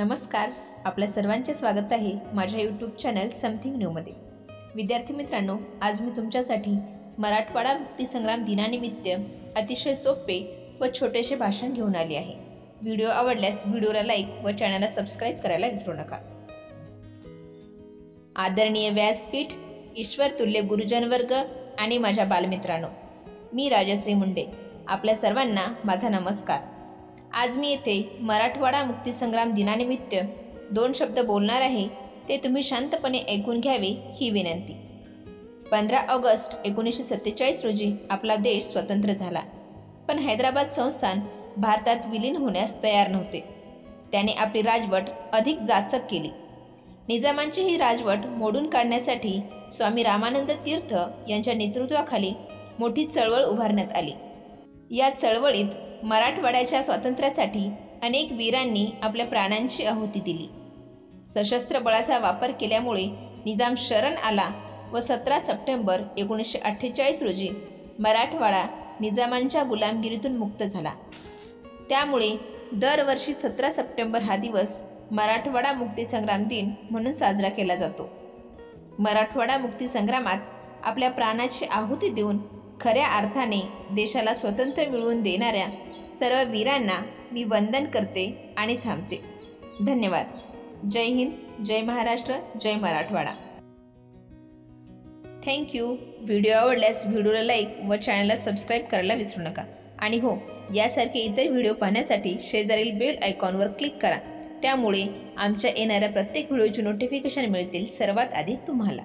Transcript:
नमस्कार. आपल्या सर्वांचे स्वागत आहे माझ्या यूट्यूब चॅनल समथिंग न्यूमध्ये विद्यार्थी मित्रांनो आज मी तुमच्यासाठी मराठवाडा मुक्तीसंग्राम दिनानिमित्त अतिशय सोपे व छोटेसे भाषण घेऊन आले आहे. व्हिडिओ आवडल्यास व्हिडिओला लाईक व चॅनलला सबस्क्राईब करायला विसरू नका. आदरणीय व्यासपीठ ईश्वर तुल्य गुरुजन वर्ग आणि माझ्या बालमित्रांनो मी राजश्री मुंडे. आपल्या सर्वांना माझा नमस्कार. आज मी येथे मराठवाडा मुक्तीसंग्राम दिनानिमित्त दोन शब्द बोलणार आहे. ते तुम्ही शांतपणे ऐकून घ्यावे ही विनंती. पंधरा ऑगस्ट एकोणीसशे सत्तेचाळीस रोजी आपला देश स्वतंत्र झाला. पण हैदराबाद संस्थान भारतात विलीन होण्यास तयार नव्हते. त्याने आपली राजवट अधिक जाचक केली. निजामांची ही राजवट मोडून काढण्यासाठी स्वामी रामानंद तीर्थ यांच्या नेतृत्वाखाली मोठी चळवळ उभारण्यात आली. या चळवळीत मराठवाड्याच्या स्वातंत्र्यासाठी अनेक वीरांनी आपल्या प्राणांची आहुती दिली. सशस्त्र बळाचा वापर केल्यामुळे निजाम शरण आला व सतरा सप्टेंबर एकोणीसशे अठ्ठेचाळीस रोजी मराठवाडा निजामांच्या गुलामगिरीतून मुक्त झाला. त्यामुळे दरवर्षी सतरा सप्टेंबर हा दिवस मराठवाडा मुक्तीसंग्राम दिन म्हणून साजरा केला जातो. मराठवाडा मुक्तीसंग्रामात आपल्या प्राणाची आहुती देऊन खऱ्या अर्थाने देशाला स्वतंत्र मिळवून देणाऱ्या सर्व वीरांना मी वंदन करते आणि थांबते. धन्यवाद. जय हिंद जय महाराष्ट्र जय मराठवाडा. थँक्यू व्हिडिओ आवडल्यास व्हिडिओला लाईक व चॅनलला सबस्क्राईब करायला विसरू नका. आणि हो यासारखे इतर व्हिडिओ पाहण्यासाठी शेजारील बेल आयकॉनवर क्लिक करा. त्यामुळे आमच्या येणाऱ्या प्रत्येक व्हिडिओची नोटिफिकेशन मिळतील सर्वात आधी तुम्हाला.